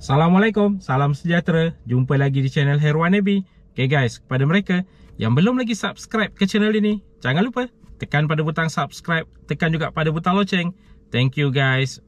Assalamualaikum, salam sejahtera. Jumpa lagi di channel Herwan Nabi. Okay guys, kepada mereka yang belum lagi subscribe ke channel ini, jangan lupa tekan pada butang subscribe, tekan juga pada butang loceng. Thank you guys.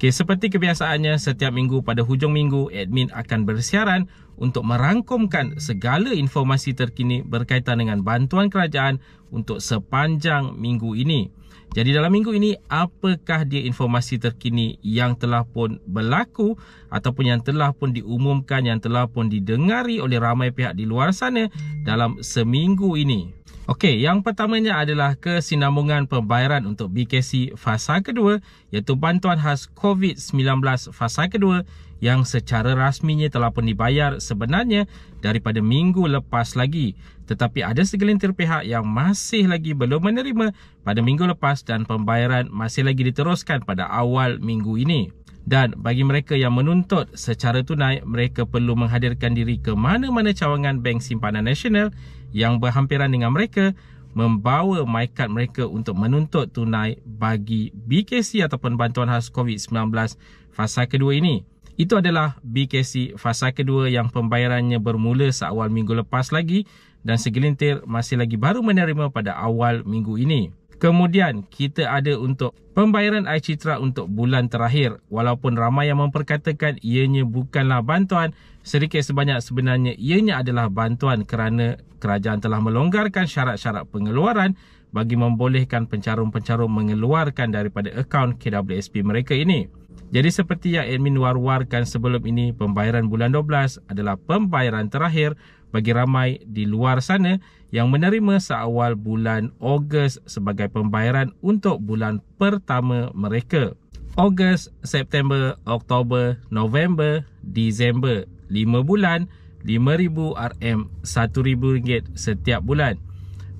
Okay, seperti kebiasaannya, setiap minggu pada hujung minggu, admin akan bersiaran untuk merangkumkan segala informasi terkini berkaitan dengan bantuan kerajaan untuk sepanjang minggu ini. Jadi dalam minggu ini, apakah dia informasi terkini yang telah pun berlaku ataupun yang telah pun diumumkan, yang telah pun didengari oleh ramai pihak di luar sana dalam seminggu ini? Okey, yang pertamanya adalah kesinambungan pembayaran untuk BKC fasa kedua iaitu bantuan khas COVID-19 fasa kedua yang secara rasminya telah pun dibayar sebenarnya daripada minggu lepas lagi. Tetapi ada segelintir pihak yang masih lagi belum menerima pada minggu lepas dan pembayaran masih lagi diteruskan pada awal minggu ini. Dan bagi mereka yang menuntut secara tunai, mereka perlu menghadirkan diri ke mana-mana cawangan Bank Simpanan Nasional yang berhampiran dengan mereka membawa MyCard mereka untuk menuntut tunai bagi BKC ataupun bantuan khas COVID-19 fasa kedua ini. Itu adalah BKC fasa kedua yang pembayarannya bermula seawal minggu lepas lagi dan segelintir masih lagi baru menerima pada awal minggu ini. Kemudian kita ada untuk pembayaran air citra untuk bulan terakhir walaupun ramai yang memperkatakan ianya bukanlah bantuan sedikit sebanyak sebenarnya ianya adalah bantuan kerana kerajaan telah melonggarkan syarat-syarat pengeluaran bagi membolehkan pencarum-pencarum mengeluarkan daripada akaun KWSP mereka ini. Jadi seperti yang admin war-warkan sebelum ini pembayaran bulan 12 adalah pembayaran terakhir bagi ramai di luar sana yang menerima seawal bulan Ogos sebagai pembayaran untuk bulan pertama mereka. Ogos, September, Oktober, November, Disember, 5 bulan, RM5,000 RM, RM1,000 setiap bulan.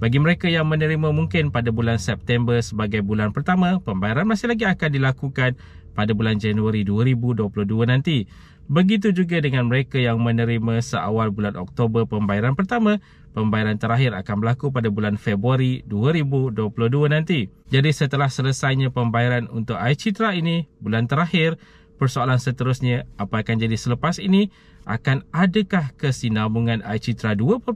Bagi mereka yang menerima mungkin pada bulan September sebagai bulan pertama, pembayaran masih lagi akan dilakukan pada bulan Januari 2022 nanti. Begitu juga dengan mereka yang menerima seawal bulan Oktober pembayaran pertama, pembayaran terakhir akan berlaku pada bulan Februari 2022 nanti. Jadi setelah selesainya pembayaran untuk air citra ini, bulan terakhir, persoalan seterusnya apa akan jadi selepas ini? Akan adakah kesinambungan air citra 2.0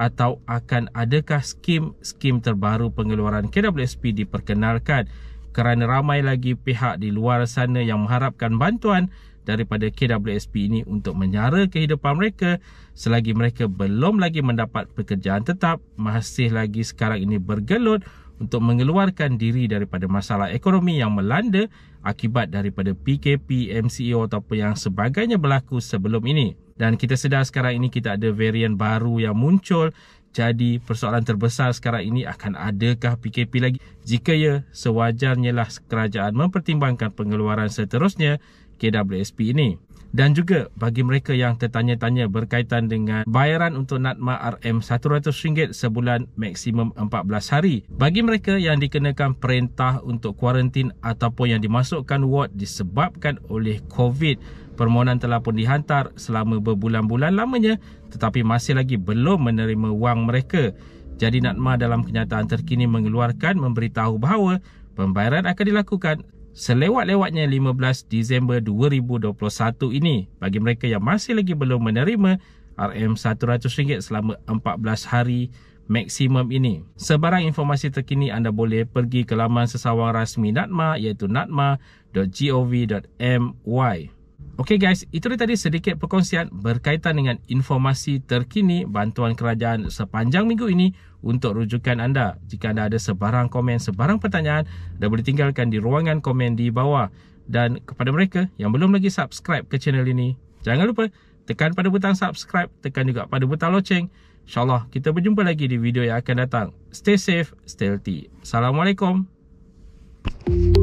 atau akan adakah skim-skim terbaru pengeluaran KWSP diperkenalkan? Kerana ramai lagi pihak di luar sana yang mengharapkan bantuan daripada KWSP ini untuk menyara kehidupan mereka selagi mereka belum lagi mendapat pekerjaan tetap masih lagi sekarang ini bergelut untuk mengeluarkan diri daripada masalah ekonomi yang melanda akibat daripada PKP, MCO ataupun yang sebagainya berlaku sebelum ini. Dan kita sedar sekarang ini kita ada varian baru yang muncul jadi persoalan terbesar sekarang ini akan adakah PKP lagi? Jika ya, sewajarnya lah kerajaan mempertimbangkan pengeluaran seterusnya KWSP ini. Dan juga bagi mereka yang tertanya-tanya berkaitan dengan bayaran untuk NATMA RM RM100 sebulan maksimum 14 hari. Bagi mereka yang dikenakan perintah untuk kuarantin ataupun yang dimasukkan ward disebabkan oleh COVID, permohonan telah pun dihantar selama berbulan-bulan lamanya tetapi masih lagi belum menerima wang mereka. Jadi NATMA dalam kenyataan terkini mengeluarkan memberitahu bahawa pembayaran akan dilakukan selewat-lewatnya 15 Disember 2021 ini bagi mereka yang masih lagi belum menerima RM100 selama 14 hari maksimum ini. Sebarang informasi terkini anda boleh pergi ke laman sesawang rasmi NATMA iaitu natma.gov.my. Okey guys, itu tadi sedikit perkongsian berkaitan dengan informasi terkini bantuan kerajaan sepanjang minggu ini untuk rujukan anda. Jika anda ada sebarang komen, sebarang pertanyaan, anda boleh tinggalkan di ruangan komen di bawah. Dan kepada mereka yang belum lagi subscribe ke channel ini, jangan lupa tekan pada butang subscribe, tekan juga pada butang loceng. InsyaAllah kita berjumpa lagi di video yang akan datang. Stay safe, stay healthy. Assalamualaikum. Thank you.